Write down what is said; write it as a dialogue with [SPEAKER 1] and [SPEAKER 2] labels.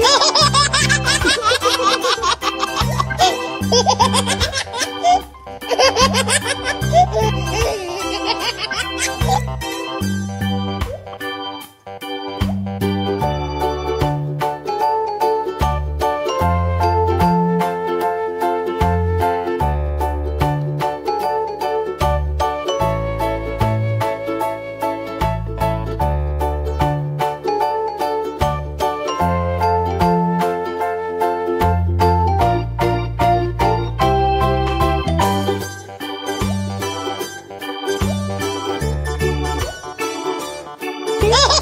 [SPEAKER 1] ha ha! Oh!